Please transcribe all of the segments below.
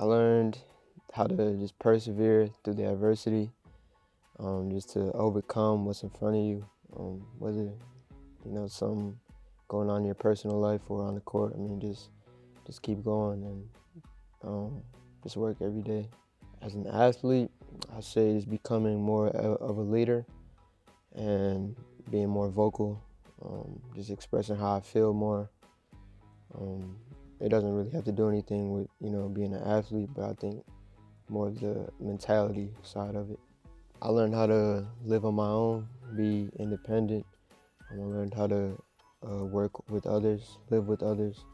I learned how to just persevere through the adversity, um, just to overcome what's in front of you, um, whether you know some going on in your personal life or on the court. I mean, just just keep going and um, just work every day. As an athlete, I say just becoming more of a leader and being more vocal, um, just expressing how I feel more. It doesn't really have to do anything with you know being an athlete, but I think more the mentality side of it. I learned how to live on my own, be independent. I learned how to uh, work with others, live with others,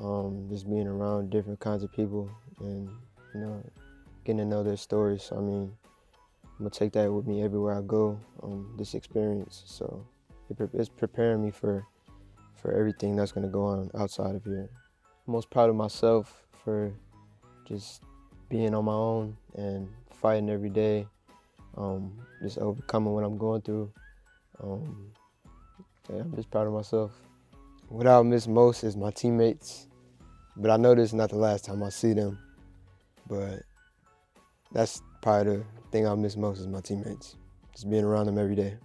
um, just being around different kinds of people and you know getting to know their stories. I mean, I'm gonna take that with me everywhere I go. Um, this experience, so it, it's preparing me for for everything that's gonna go on outside of here. Most proud of myself for just being on my own and fighting every day, um, just overcoming what I'm going through. Um, I'm just proud of myself. What I'll miss most is my teammates, but I know this is not the last time I see them. But that's probably the thing I miss most is my teammates, just being around them every day.